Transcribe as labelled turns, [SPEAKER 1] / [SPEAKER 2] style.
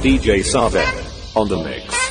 [SPEAKER 1] DJ Savek on the mix.